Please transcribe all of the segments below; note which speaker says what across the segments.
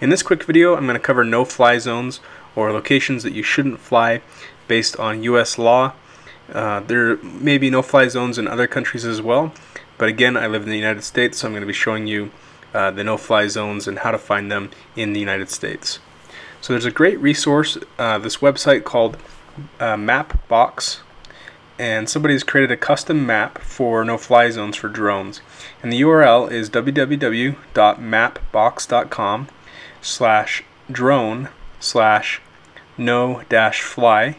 Speaker 1: In this quick video, I'm going to cover no-fly zones or locations that you shouldn't fly based on U.S. law. Uh, there may be no-fly zones in other countries as well, but again, I live in the United States, so I'm going to be showing you uh, the no-fly zones and how to find them in the United States. So there's a great resource, uh, this website called uh, Mapbox, and somebody's created a custom map for no-fly zones for drones. And the URL is www.mapbox.com slash drone slash no dash fly.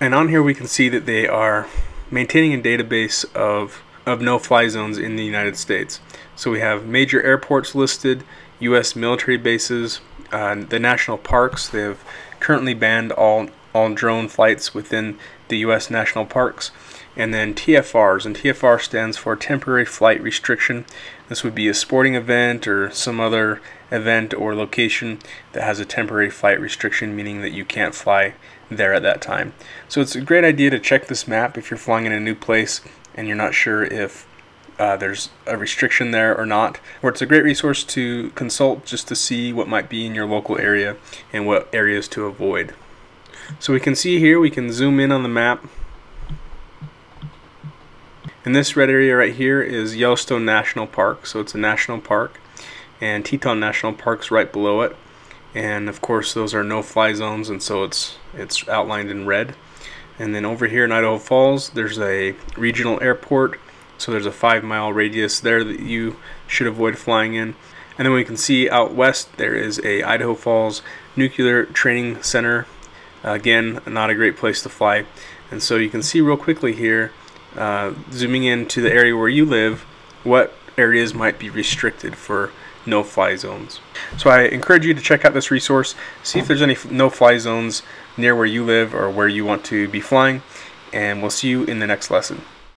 Speaker 1: And on here we can see that they are maintaining a database of, of no-fly zones in the United States. So we have major airports listed, U.S. military bases, uh, the national parks. They have currently banned all all drone flights within the U.S. national parks, and then TFRs. And TFR stands for Temporary Flight Restriction. This would be a sporting event or some other event or location that has a temporary flight restriction, meaning that you can't fly there at that time. So it's a great idea to check this map if you're flying in a new place and you're not sure if uh, there's a restriction there or not. Or it's a great resource to consult just to see what might be in your local area and what areas to avoid. So we can see here, we can zoom in on the map. And this red area right here is Yellowstone National Park. So it's a national park. And Teton National Park's right below it. And of course those are no-fly zones and so it's it's outlined in red. And then over here in Idaho Falls, there's a regional airport. So there's a five mile radius there that you should avoid flying in. And then we can see out west, there is a Idaho Falls Nuclear Training Center Again, not a great place to fly. And so you can see real quickly here, uh, zooming into the area where you live, what areas might be restricted for no-fly zones. So I encourage you to check out this resource, see if there's any no-fly zones near where you live or where you want to be flying, and we'll see you in the next lesson.